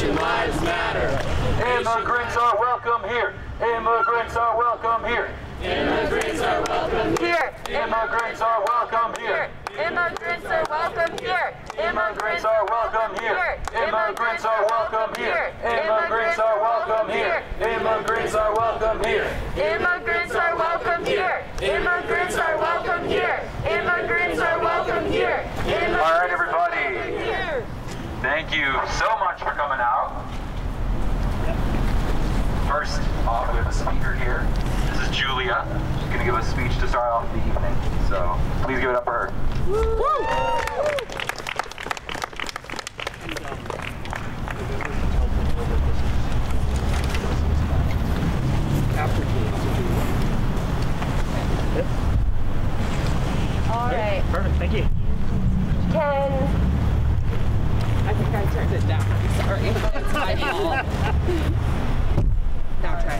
Haitian lives matter. Immigrants are welcome here. Immigrants are welcome here. Immigrants are welcome Here. Immigrants are welcome here. Immigrants are welcome here. Immigrants are welcome here. Immigrants are welcome here. Immigrants are welcome here. Immigrants are welcome here. Immigrants are welcome here. Immigrants are welcome here. Immigrants are welcome here. All right, everybody. Here. Thank you so much for coming out. First off, we have a speaker here. This is Julia. She's going to give a speech to start off the evening. So please give it up for her. Woo! All right. Perfect, thank you. Can I think I turned it down. Sorry. It's my fault. Now try.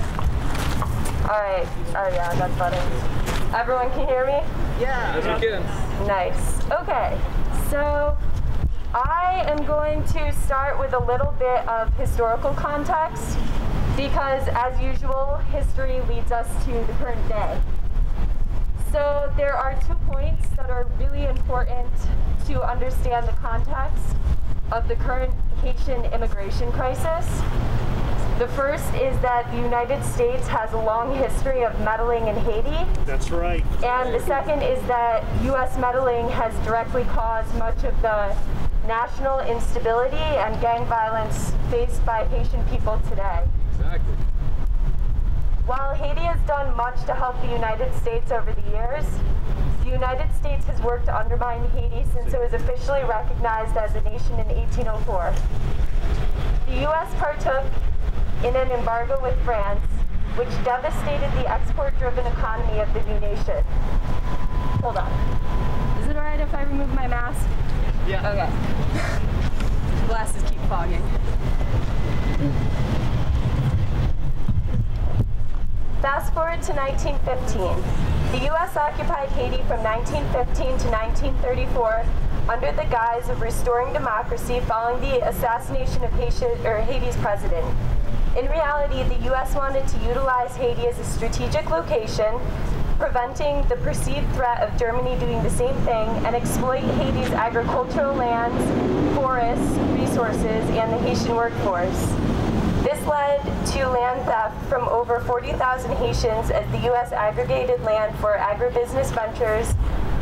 all right. Oh yeah, that's buttons. Everyone can hear me? Yeah. Nice. Okay. So I am going to start with a little bit of historical context because, as usual, history leads us to the current day. So there are two points that are really important to understand the context of the current Haitian immigration crisis. The first is that the United States has a long history of meddling in Haiti. That's right. And the second is that U.S. meddling has directly caused much of the national instability and gang violence faced by Haitian people today. Exactly. While Haiti has done much to help the United States over the years, the United States has worked to undermine Haiti since it was officially recognized as a nation in 1804. The U.S. partook in an embargo with France, which devastated the export-driven economy of the new nation. Hold on. Is it alright if I remove my mask? Yeah. Okay. Glasses keep fogging. Fast forward to 1915. The U.S. occupied Haiti from 1915 to 1934 under the guise of restoring democracy following the assassination of Haiti's president. In reality, the U.S. wanted to utilize Haiti as a strategic location, preventing the perceived threat of Germany doing the same thing and exploit Haiti's agricultural lands, forests, resources, and the Haitian workforce. Led to land theft from over 40,000 Haitians as the U.S. aggregated land for agribusiness ventures,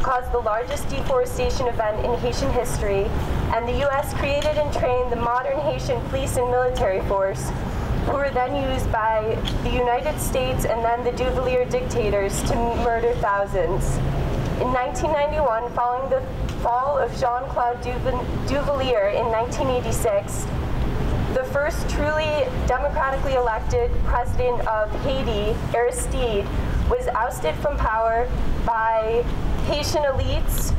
caused the largest deforestation event in Haitian history, and the U.S. created and trained the modern Haitian police and military force, who were then used by the United States and then the Duvalier dictators to murder thousands. In 1991, following the fall of Jean-Claude Duvalier in 1986, the first truly democratically elected president of Haiti, Aristide, was ousted from power by Haitian elites,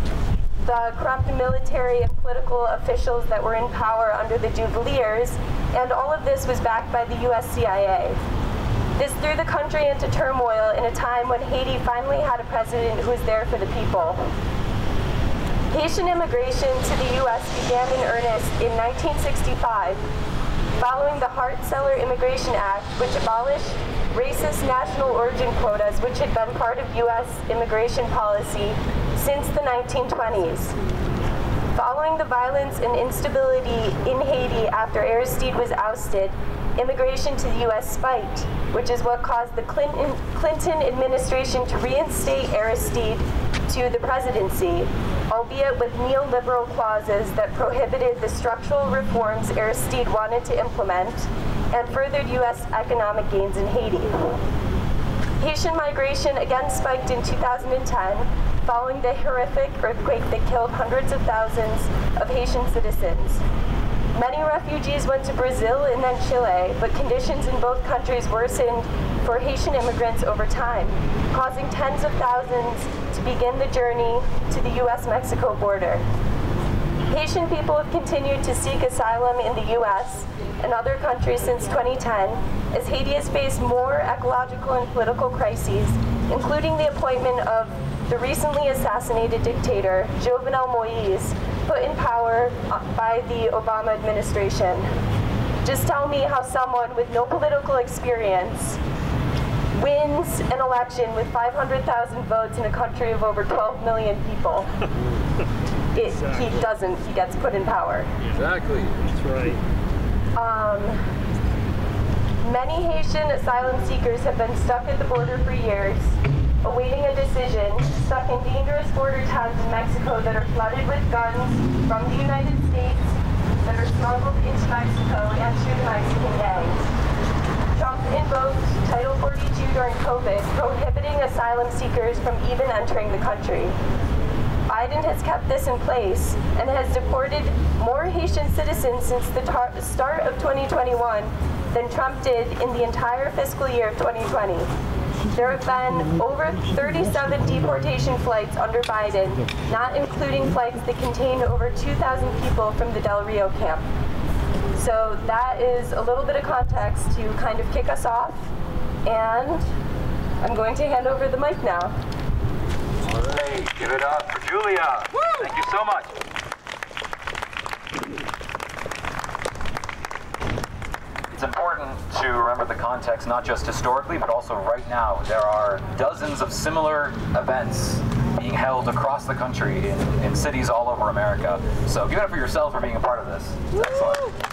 the corrupt military and political officials that were in power under the Duvaliers, and all of this was backed by the US CIA. This threw the country into turmoil in a time when Haiti finally had a president who was there for the people. Haitian immigration to the U.S. began in earnest in 1965, following the Hart-Celler Immigration Act, which abolished racist national origin quotas, which had been part of U.S. immigration policy since the 1920s. Following the violence and instability in Haiti after Aristide was ousted, immigration to the U.S. spiked, which is what caused the Clinton, Clinton administration to reinstate Aristide to the presidency, albeit with neoliberal clauses that prohibited the structural reforms Aristide wanted to implement and furthered U.S. economic gains in Haiti. Haitian migration again spiked in 2010 following the horrific earthquake that killed hundreds of thousands of Haitian citizens. Many refugees went to Brazil and then Chile, but conditions in both countries worsened for Haitian immigrants over time, causing tens of thousands to begin the journey to the US Mexico border. Haitian people have continued to seek asylum in the US and other countries since 2010 as Haiti has faced more ecological and political crises, including the appointment of the recently assassinated dictator Jovenel Moise, put in power by the Obama administration. just tell me how someone with no political experience wins an election with 500,000 votes in a country of over 12 million people. It, he doesn't, he gets put in power. Exactly. That's right. Um, many Haitian asylum seekers have been stuck at the border for years, awaiting a decision, stuck in dangerous border towns in Mexico that are flooded with guns from the United States that are smuggled into Mexico and through the Mexican gangs. Invoked Title 42 during COVID, prohibiting asylum seekers from even entering the country. Biden has kept this in place and has deported more Haitian citizens since the tar- start of 2021 than Trump did in the entire fiscal year of 2020. There have been over 37 deportation flights under Biden, not including flights that contained over 2,000 people from the Del Rio camp. So that is a little bit of context to kind of kick us off. And I'm going to hand over the mic now. All right, give it up for Julia. Thank you so much. It's important to remember the context, not just historically, but also right now. There are dozens of similar events being held across the country in, in cities all over America. So give it up for yourself for being a part of this. It's excellent.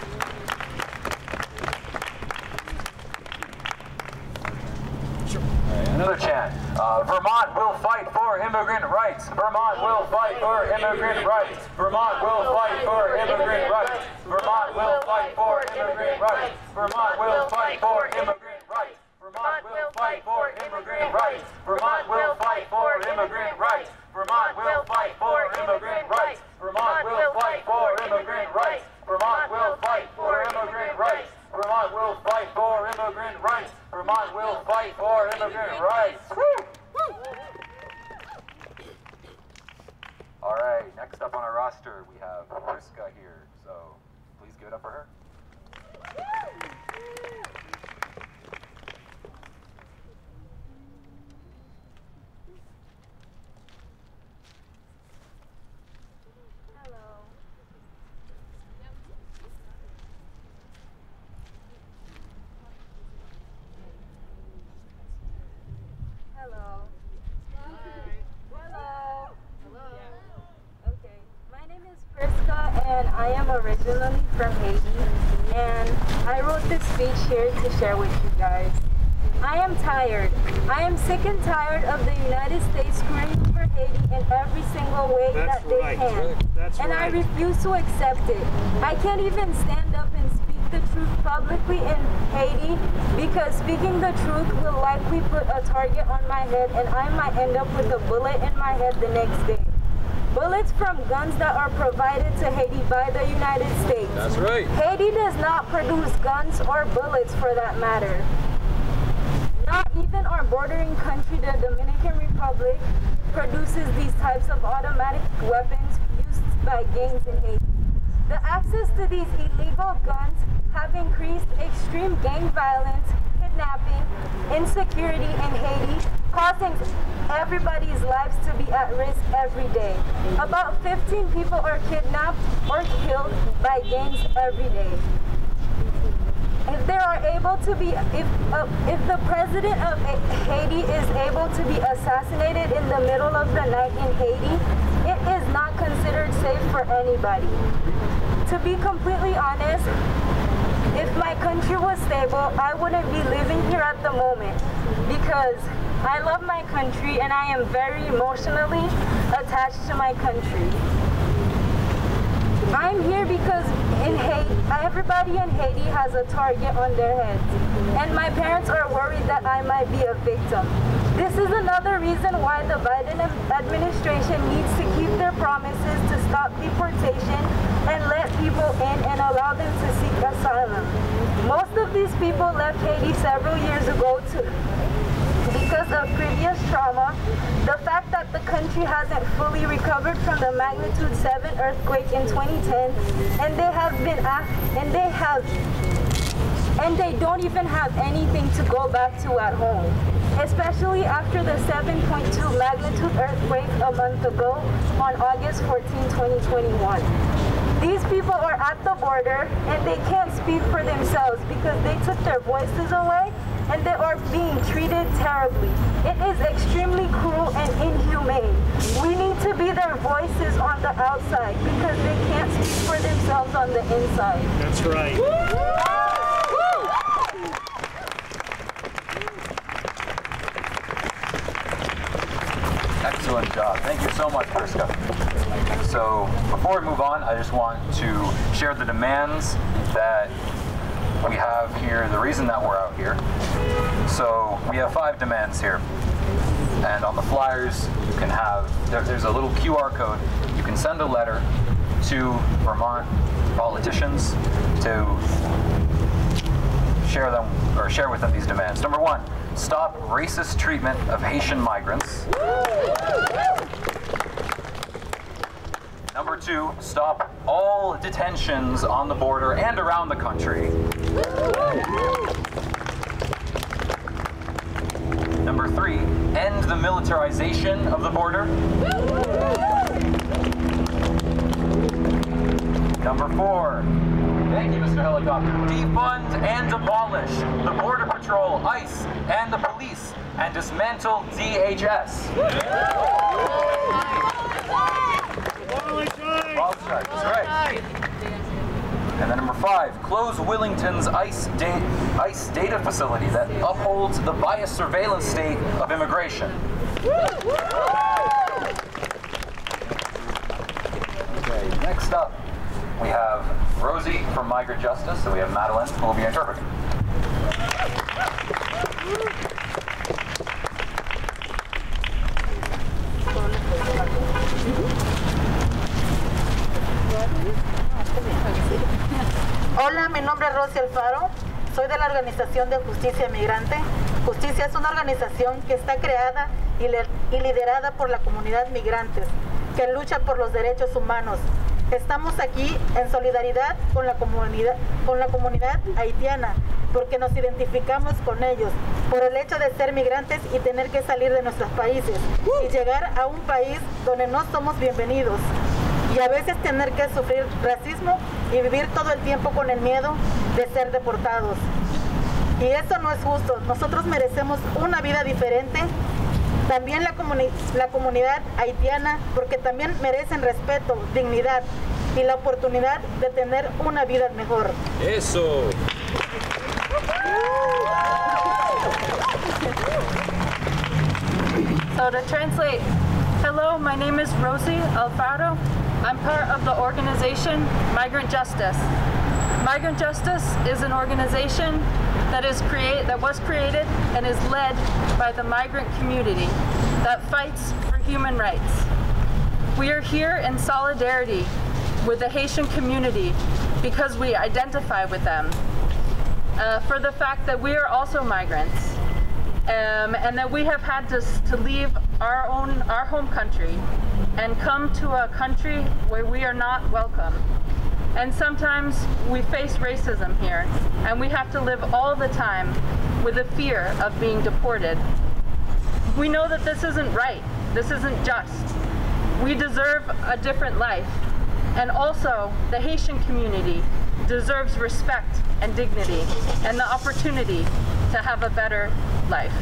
Another chant. Uh, Vermont will fight for immigrant rights. Vermont will fight for immigrant rights. Vermont will fight for immigrant rights. Vermont will fight for immigrant rights. Vermont will fight for immigrant rights. Vermont will fight for immigrant rights. Vermont will fight for immigrant rights. Vermont will fight for immigrant rights. Vermont will fight for immigrant rights. Vermont will fight for immigrant rights. Vermont will fight for immigrant rights. Vermont will fight for immigrant rights. All right, next up on our roster, we have Priska here. So please give it up for her. Hello. Hello. Hello. Hello. Okay. My name is Priska and I am originally from Haiti and I wrote this speech here to share with you guys. I am tired. I am sick and tired of the United States screwing for Haiti in every single way That's that they right. can. That's and I refuse to accept it. I can't even stand up and speak the truth publicly in Haiti because speaking the truth will likely put a target on my head and I might end up with a bullet in my head the next day. Bullets from guns that are provided to Haiti by the United States. That's right. Haiti does not produce guns or bullets for that matter. Not even our bordering country, the Dominican Republic, produces these types of automatic weapons used by gangs in Haiti. The access to these illegal guns have increased extreme gang violence, kidnapping, insecurity in Haiti, causing everybody's lives to be at risk every day. About 15 people are kidnapped or killed by gangs every day if they are able to be, if uh, if the president of Haiti is able to be assassinated in the middle of the night in Haiti, it is not considered safe for anybody. To be completely honest, if my country was stable, I wouldn't be living here at the moment because I love my country and I am very emotionally attached to my country. I'm here because in Haiti, everybody in Haiti has a target on their heads. And my parents are worried that I might be a victim. This is another reason why the Biden administration needs to keep their promises to stop deportation and let people in and allow them to seek asylum. Most of these people left Haiti several years ago to, because of previous trauma, the fact that the country hasn't fully recovered from the magnitude 7 earthquake in 2010, and they have been and they have, and they don't even have anything to go back to at home, especially after the 7.2 magnitude earthquake a month ago on August 14, 2021. These people are at the border and they can't speak for themselves because they took their voices away and they are being treated terribly. It is extremely cruel and inhumane. We need to be their voices on the outside because they can't speak for themselves on the inside. That's right. Excellent job. Thank you so much, Priska. So before we move on, I just want to share the demands that we have here, the reason that we're out here. So we have five demands here. And on the flyers, you can have, there, there's a little QR code. You can send a letter to Vermont politicians to share them or share with them these demands. Number one, stop racist treatment of Haitian migrants. Number two, stop all detentions on the border and around the country. Number three, end the militarization of the border. Number four, thank you, Mr. Helicopter. Defund and abolish the Border Patrol, ICE, and the police, and dismantle DHS. Wally Shine. Bob Strike, that's right. And then number five, close Williston's ICE, da- ICE data facility that upholds the biased surveillance state of immigration. Okay, next up, we have Rosie from Migrant Justice, and we have Madeline who will be interpreting. Organización de Justicia Migrante. Justicia es una organización que está creada y, liderada por la comunidad migrantes, que lucha por los derechos humanos. Estamos aquí en solidaridad con la comunidad, con la comunidad haitiana, porque nos identificamos con ellos, por el hecho de ser migrantes y tener que salir de nuestros países y llegar a un país donde no somos bienvenidos y a veces tener que sufrir racismo y vivir todo el tiempo con el miedo de ser deportados. Y eso no es justo. Nosotros merecemos una vida diferente. También la, comuni- la comunidad haitiana, porque también merecen respeto, dignidad y la oportunidad de tener una vida mejor. Eso. So to translate, hello, my name is Rosie Alfaro. I'm part of the organization Migrant Justice. Migrant Justice is an organization that is create that was created and is led by the migrant community that fights for human rights. We are here in solidarity with the Haitian community because we identify with them. Uh, for the fact that we are also migrants um, and that we have had to, to leave our own our home country and come to a country where we are not welcome and sometimes we face racism here and we have to live all the time with the fear of being deported. We know that this isn't right. This isn't just. We deserve a different life. And also the haitian community deserves respect and dignity and the opportunity to have a better life.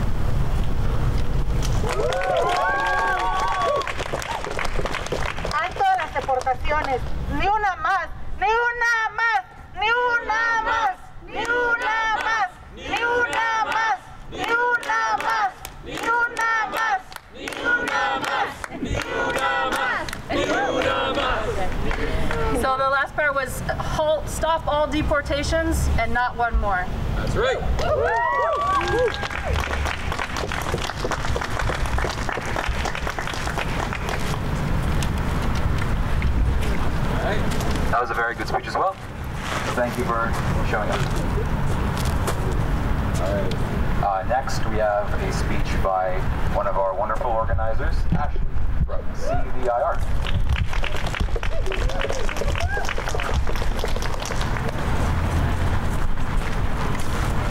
Alto a las deportaciones. Ni una más, ni una más, ni una más, ni una más, ni una más, ni una más, ni una más, ni una más, ni una más, ni una más. so the last part was halt stop all deportations and not one more That's right. That was a very good speech as well. Thank you for showing up. Uh, next, we have a speech by one of our wonderful organizers, Ashley from CVIR.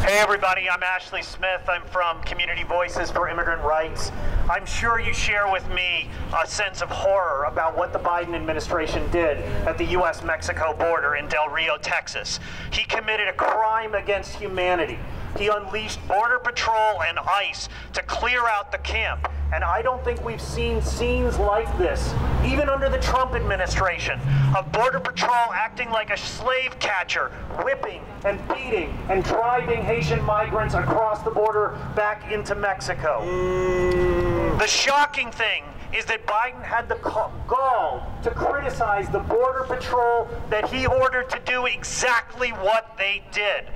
Hey everybody, I'm Ashley Smith. I'm from Community Voices for Immigrant Rights. I'm sure you share with me a sense of horror about what the Biden administration did at the U.S. Mexico border in Del Rio, Texas. He committed a crime against humanity. He unleashed Border Patrol and ICE to clear out the camp. And I don't think we've seen scenes like this, even under the Trump administration, of Border Patrol acting like a slave catcher, whipping and beating and driving Haitian migrants across the border back into Mexico. The shocking thing is that Biden had the gall to criticize the Border Patrol that he ordered to do exactly what they did.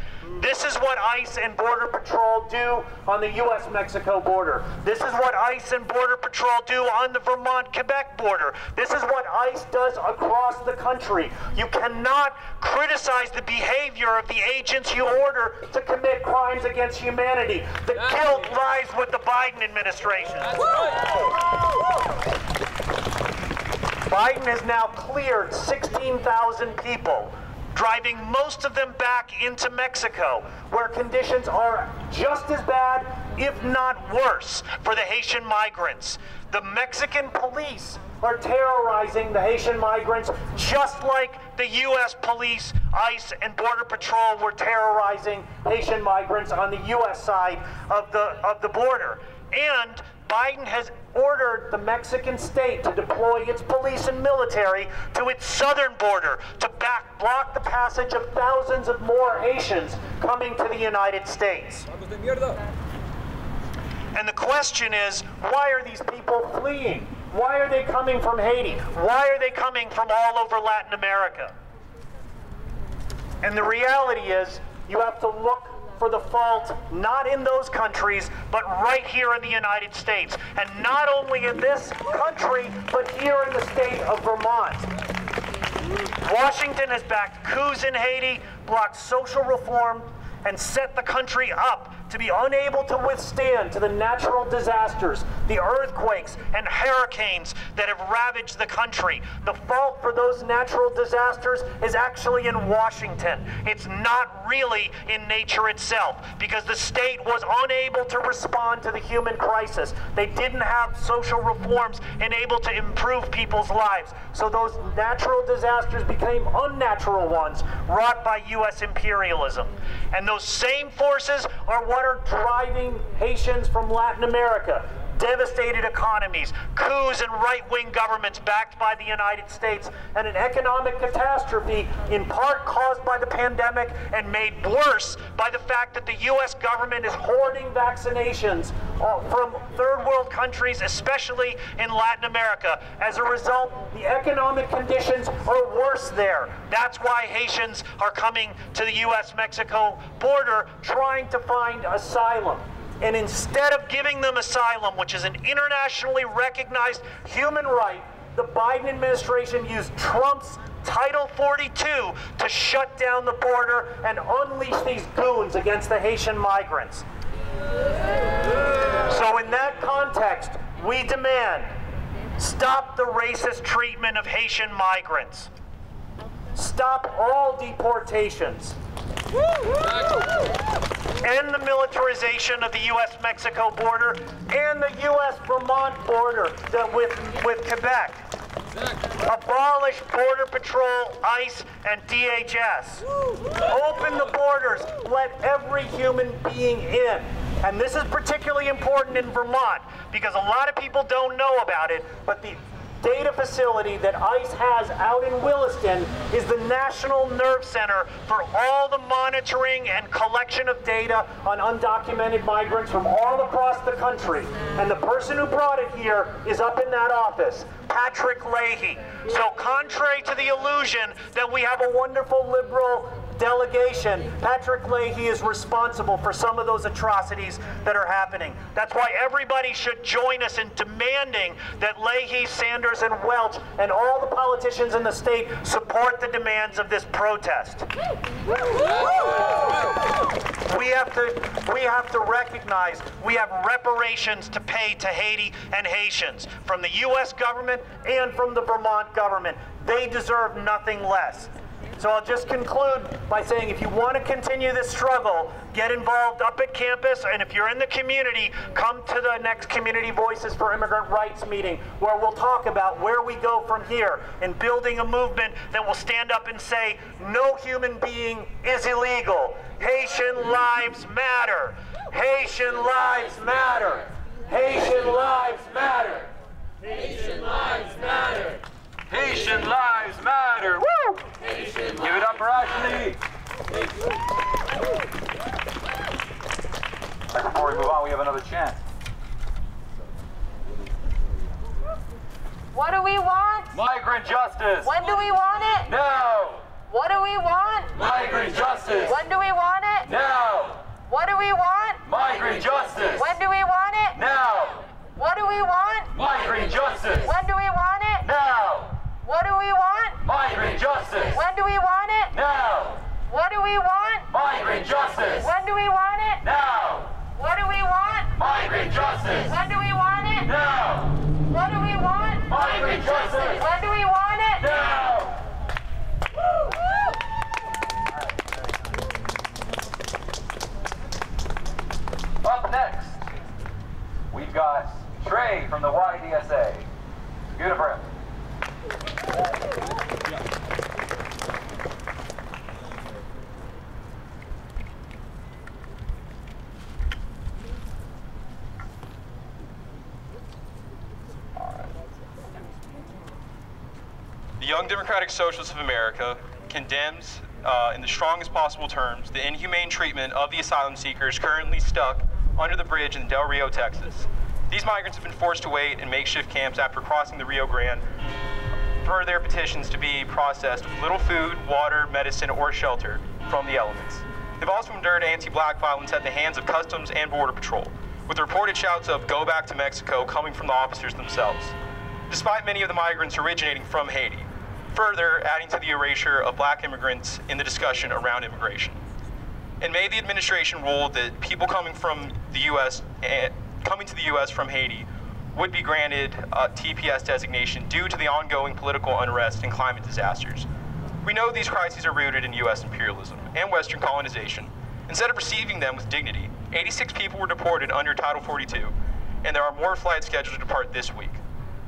This is what ICE and Border Patrol do on the U.S. Mexico border. This is what ICE and Border Patrol do on the Vermont Quebec border. This is what ICE does across the country. You cannot criticize the behavior of the agents you order to commit crimes against humanity. The guilt lies with the Biden administration. Biden has now cleared 16,000 people driving most of them back into Mexico, where conditions are just as bad, if not worse, for the Haitian migrants. The Mexican police are terrorizing the Haitian migrants just like the U.S. police, ICE, and Border Patrol were terrorizing Haitian migrants on the U.S. side of the, of the border. And Biden has ordered the Mexican state to deploy its police and military to its southern border to back, block the passage of thousands of more Haitians coming to the United States. And the question is, why are these people fleeing? Why are they coming from Haiti? Why are they coming from all over Latin America? And the reality is, you have to look for the fault not in those countries, but right here in the United States. And not only in this country, but here in the state of Vermont. Washington has backed coups in Haiti, blocked social reform, and set the country up to be unable to withstand to the natural disasters, the earthquakes and hurricanes that have ravaged the country. The fault for those natural disasters is actually in Washington. It's not really in nature itself because the state was unable to respond to the human crisis. They didn't have social reforms enabled to improve people's lives. So those natural disasters became unnatural ones wrought by U.S. imperialism. And those same forces are what are driving Haitians from Latin America devastated economies, coups and right-wing governments backed by the United States, and an economic catastrophe in part caused by the pandemic and made worse by the fact that the U.S. government is hoarding vaccinations uh, from third world countries, especially in Latin America. As a result, the economic conditions are worse there. That's why Haitians are coming to the U.S.-Mexico border trying to find asylum. And instead of giving them asylum, which is an internationally recognized human right, the Biden administration used Trump's Title 42 to shut down the border and unleash these goons against the Haitian migrants. So, in that context, we demand stop the racist treatment of Haitian migrants, stop all deportations end the militarization of the U.S.-Mexico border and the U.S.-Vermont border with, with Quebec. Abolish Border Patrol, ICE, and DHS. Open the borders. Let every human being in. And this is particularly important in Vermont because a lot of people don't know about it, but the data facility that ICE has out in Williston is the national nerve center for all the monitoring and collection of data on undocumented migrants from all across the country. And the person who brought it here is up in that office, Patrick Leahy. So contrary to the illusion that we have a wonderful liberal delegation, Patrick Leahy is responsible for some of those atrocities that are happening. That's why everybody should join us in demanding that Leahy, Sanders, and Welch and all the politicians in the state support the demands of this protest. We have to we have to recognize we have reparations to pay to Haiti and Haitians from the US government and from the Vermont government. They deserve nothing less. So I'll just conclude by saying if you want to continue this struggle, get involved up at campus, and if you're in the community, come to the next Community Voices for Immigrant Rights meeting where we'll talk about where we go from here in building a movement that will stand up and say, no human being is illegal. Haitian lives matter. Haitian lives matter. Haitian lives matter. Haitian lives matter. Haitian lives matter. Woo! Give it up for Ashley. Right before we move on, we have another chant. What do we want? Migrant justice. When do we want it? Now. What do we want? Migrant justice. When do we want it? Now. What do we want? Migrant justice. When do we want it? Now. What do we want? Migrant justice. When do we want it? Now. What do we want? Migrant justice. When do we want it? Now. What do we want? Migrant justice. When do we want it? Now. What do we want? Migrant justice. When do we want it? Now. What do we want? Migrant justice. When do we want it? Now. Up next, we've got Trey from the YDSA. Beautiful. Democratic Socialists of America condemns, uh, in the strongest possible terms, the inhumane treatment of the asylum seekers currently stuck under the bridge in Del Rio, Texas. These migrants have been forced to wait in makeshift camps after crossing the Rio Grande for their petitions to be processed with little food, water, medicine, or shelter from the elements. They've also endured anti-black violence at the hands of Customs and Border Patrol, with reported shouts of "Go back to Mexico" coming from the officers themselves despite many of the migrants originating from Haiti, further adding to the erasure of black immigrants in the discussion around immigration. In May, the administration ruled that people coming from the U.S. eh, coming to the U.S. from Haiti would be granted a TPS designation due to the ongoing political unrest and climate disasters. We know these crises are rooted in U.S. imperialism and Western colonization. Instead of receiving them with dignity, 86 people were deported under Title 42, and there are more flights scheduled to depart this week.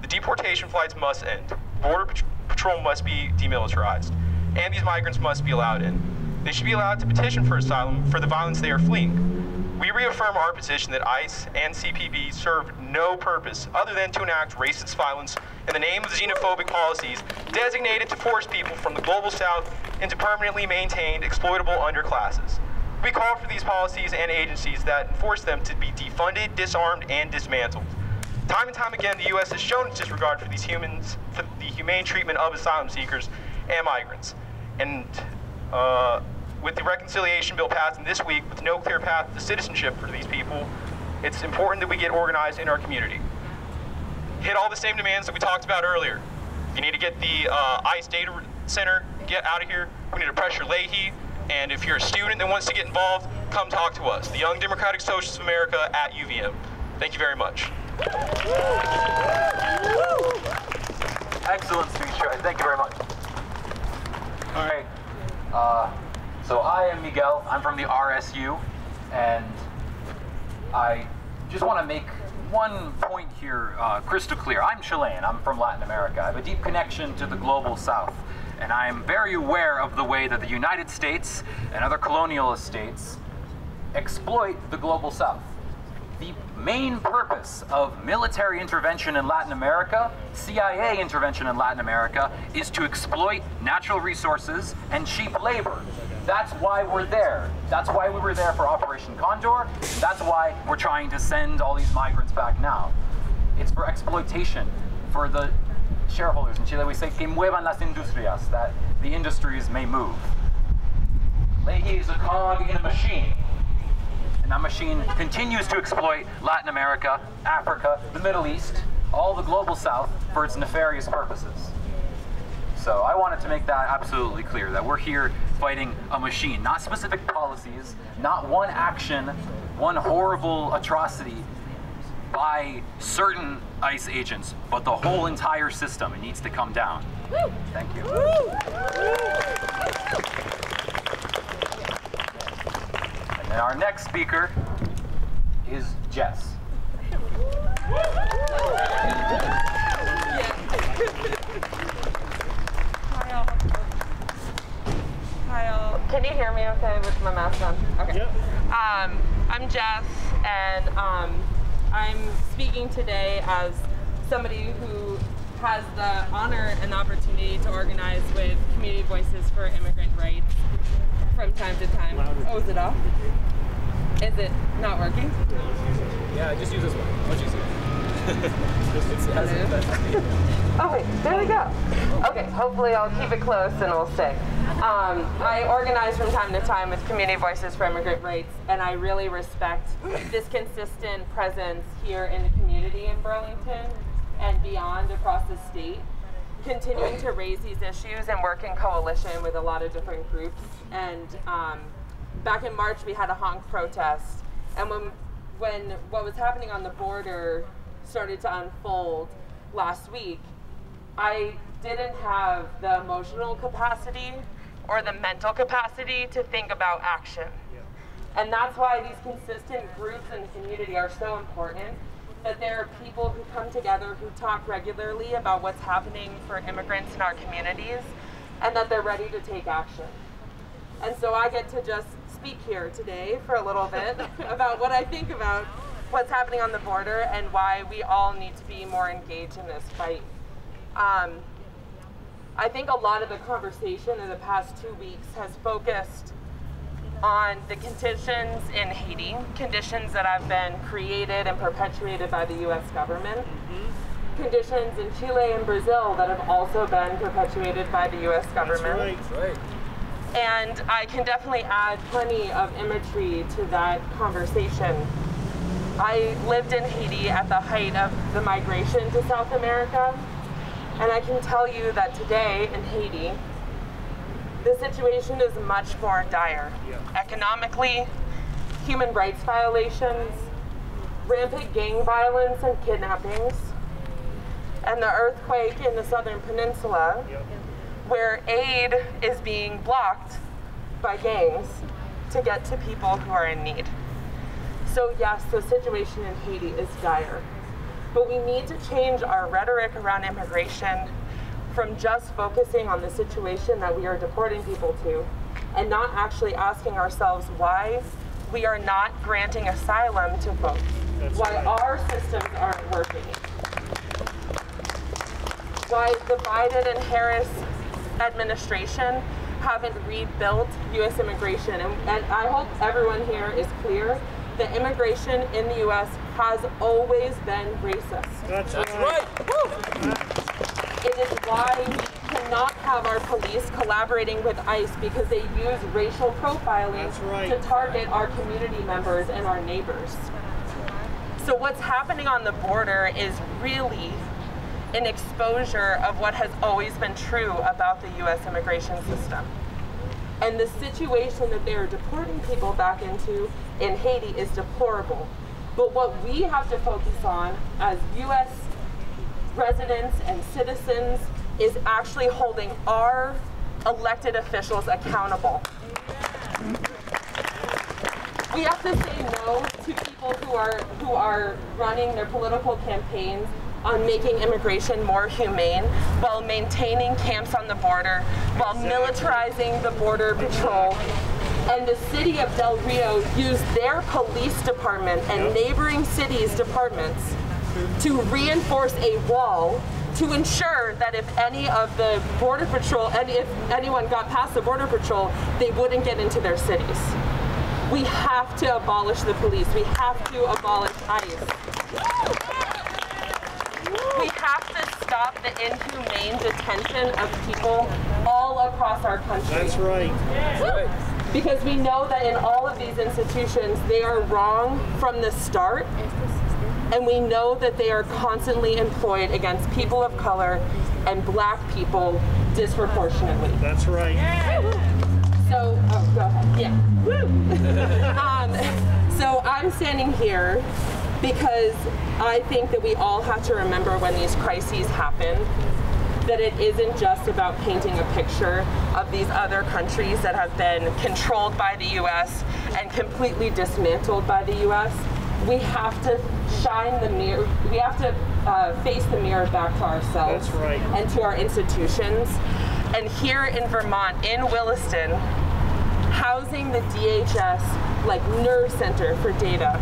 The deportation flights must end. Border Pat- Patrol must be demilitarized, and these migrants must be allowed in. They should be allowed to petition for asylum for the violence they are fleeing. We reaffirm our position that ICE and CPB serve no purpose other than to enact racist violence in the name of xenophobic policies designated to force people from the global south into permanently maintained exploitable underclasses. We call for these policies and agencies that enforce them to be defunded, disarmed, and dismantled. Time and time again, the U.S. has shown its disregard for these humans, for the humane treatment of asylum seekers and migrants. And uh, with the reconciliation bill passed this week, with no clear path to citizenship for these people, it's important that we get organized in our community. Hit all the same demands that we talked about earlier. You need to get the uh, ICE data center, get out of here. We need to pressure Leahy. And if you're a student that wants to get involved, come talk to us. The Young Democratic Socialists of America at UVM. Thank you very much. Excellent speech, Trey. Thank you very much. All right. Uh, so I am Miguel. I'm from the RSU, and I just want to make one point here uh, crystal clear. I'm Chilean. I'm from Latin America. I have a deep connection to the global South, and I am very aware of the way that the United States and other colonialist states exploit the global South. The main purpose of military intervention in Latin America, CIA intervention in Latin America, is to exploit natural resources and cheap labor. That's why we're there. That's why we were there for Operation Condor. That's why we're trying to send all these migrants back now. It's for exploitation, for the shareholders. In Chile, we say que muevan las industrias, that the industries may move. Leahy is a cog in a machine. Machine continues to exploit Latin America, Africa, the Middle East, all the global south for its nefarious purposes. So I wanted to make that absolutely clear that we're here fighting a machine, not specific policies, not one action, one horrible atrocity by certain ICE agents, but the whole entire system. It needs to come down. Thank you. And our next speaker is Jess. Hi all. Hi all. Can you hear me okay with my mask on? Okay. Yep. Um, I'm Jess, and um, I'm speaking today as somebody who has the honor and opportunity to organize with Community Voices for Immigrant Rights from time to time. Oh, is it off? Is it not working? Yeah, just use this one. Let's use it. Oh wait, there we go. Okay, hopefully I'll keep it close and it'll stay. Um, I organize from time to time with Community Voices for Immigrant Rights, and I really respect this consistent presence here in the community in Burlington and beyond across the state, continuing to raise these issues and work in coalition with a lot of different groups. And um, back in March, we had a honk protest, and when when what was happening on the border started to unfold last week, I didn't have the emotional capacity or the mental capacity to think about action. And that's why these consistent groups in the community are so important. That there are people who come together who talk regularly about what's happening for immigrants in our communities and that they're ready to take action. And so I get to just speak here today for a little bit about what I think about what's happening on the border and why we all need to be more engaged in this fight. Um, I think a lot of the conversation in the past two weeks has focused on the conditions in Haiti, conditions that have been created and perpetuated by the US government, mm-hmm. conditions in Chile and Brazil that have also been perpetuated by the US government. That's right. And I can definitely add plenty of imagery to that conversation. I lived in Haiti at the height of the migration to South America, and I can tell you that today in Haiti, the situation is much more dire. Economically, human rights violations, rampant gang violence and kidnappings, and the earthquake in the southern peninsula, where aid is being blocked by gangs to get to people who are in need. So, yes, the situation in Haiti is dire. But we need to change our rhetoric around immigration from just focusing on the situation that we are deporting people to and not actually asking ourselves why we are not granting asylum to folks, That's why right. our systems aren't working, why the Biden and Harris administration haven't rebuilt U.S. immigration. And, and I hope everyone here is clear that immigration in the U.S. has always been racist. That's, That's right. right. Is why we cannot have our police collaborating with ICE because they use racial profiling right. to target our community members and our neighbors. So what's happening on the border is really an exposure of what has always been true about the US immigration system. And the situation that they're deporting people back into in Haiti is deplorable. But what we have to focus on as US residents and citizens is actually holding our elected officials accountable. We have to say no to people who are who are running their political campaigns on making immigration more humane while maintaining camps on the border, while militarizing the border patrol. And the city of Del Rio used their police department and neighboring cities' departments to reinforce a wall to ensure that if any of the border patrol and if anyone got past the border patrol, they wouldn't get into their cities. We have to abolish the police. We have to abolish ICE. We have to stop the inhumane detention of people all across our country. That's right. Because we know that in all of these institutions, they are wrong from the start. And we know that they are constantly employed against people of color and black people disproportionately. That's right. So, oh, go ahead. Yeah. Um, so I'm standing here because I think that we all have to remember when these crises happen that it isn't just about painting a picture of these other countries that have been controlled by the US and completely dismantled by the US. We have to shine the mirror, we have to uh, face the mirror back to ourselves That's right. and to our institutions. And here in Vermont, in Williston, housing the DHS like nerve center for data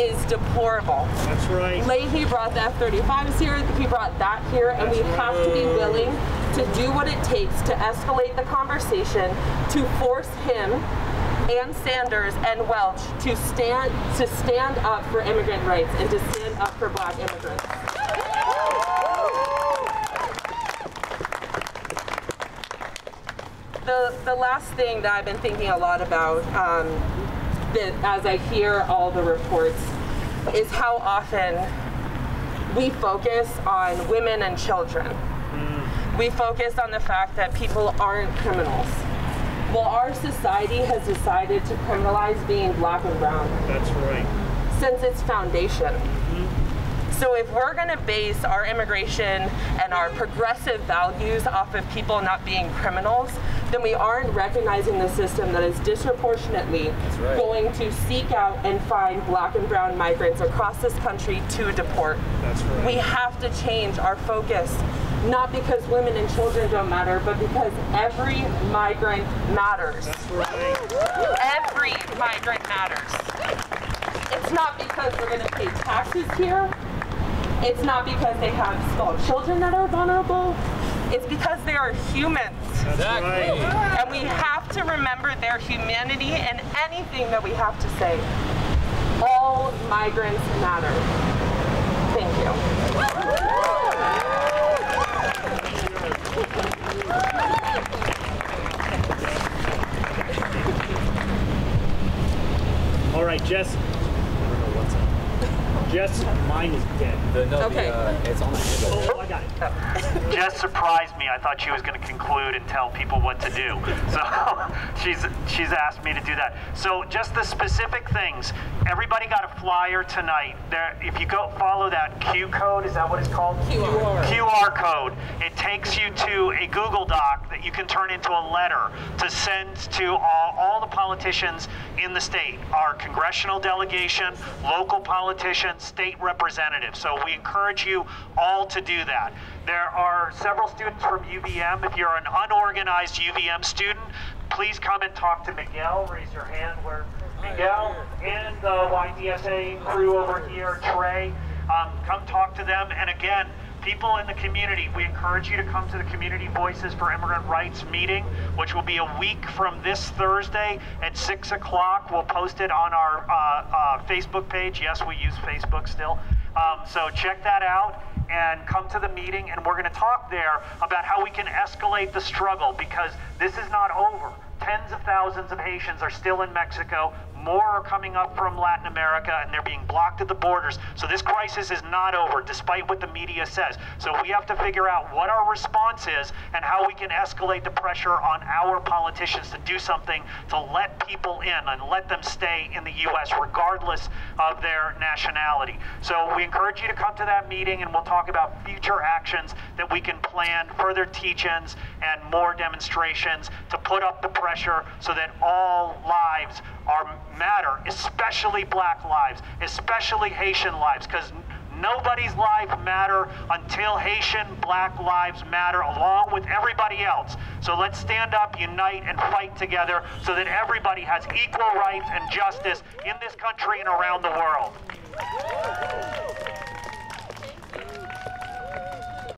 is deplorable. That's right. Leahy brought the F-35s here, he brought that here, and we have to be willing to do what it takes to escalate the conversation, to force him and Sanders and Welch to stand to stand up for immigrant rights and to stand up for black immigrants. The, the last thing that I've been thinking a lot about um, that as I hear all the reports is how often we focus on women and children. We focus on the fact that people aren't criminals. Well, our society has decided to criminalize being black and brown That's right. since its foundation. Mm-hmm. So if we're going to base our immigration and our progressive values off of people not being criminals, then we aren't recognizing the system that is disproportionately right. going to seek out and find black and brown migrants across this country to deport. That's right. We have to change our focus, not because women and children don't matter, but because every migrant matters. Right. Every migrant matters. It's not because we're going to pay taxes here. It's not because they have small children that are vulnerable. It's because they are humans. That's right. And we have to remember their humanity in anything that we have to say. All migrants matter. Thank you. All right, Jess. I don't know what's up. Jess, mine is dead. The, no, Okay. the, uh, it's on the handle. Oh, I got it. Jess surprised me. I thought she was going to conclude and tell people what to do. So she's she's asked me to do that. So just the specific things. Everybody got a flyer tonight. There, if you go follow that Q code, is that what it's called? QR. QR code. It takes you to a Google Doc that you can turn into a letter to send to all, all the politicians in the state, our congressional delegation, local politicians, state representatives. So we encourage you all to do that. There are several students from UVM. If you're an unorganized UVM student, please come and talk to Miguel. Raise your hand where Miguel and the YDSA crew over here, Trey, um, come talk to them. And again, people in the community, we encourage you to come to the Community Voices for Immigrant Rights meeting, which will be a week from this Thursday at 6 o'clock. We'll post it on our uh, uh, Facebook page. Yes, we use Facebook still. Um, so check that out and come to the meeting, and we're going to talk there about how we can escalate the struggle because this is not over. Tens of thousands of Haitians are still in Mexico. More are coming up from Latin America, and they're being blocked at the borders. So this crisis is not over, despite what the media says. So we have to figure out what our response is and how we can escalate the pressure on our politicians to do something to let people in and let them stay in the U.S. regardless of their nationality. So we encourage you to come to that meeting, and we'll talk about future actions that we can plan, further teach-ins, and more demonstrations to put up the pressure so that all lives are matter, especially black lives, especially Haitian lives, because nobody's life matter until Haitian black lives matter along with everybody else. So let's stand up, unite, and fight together so that everybody has equal rights and justice in this country and around the world.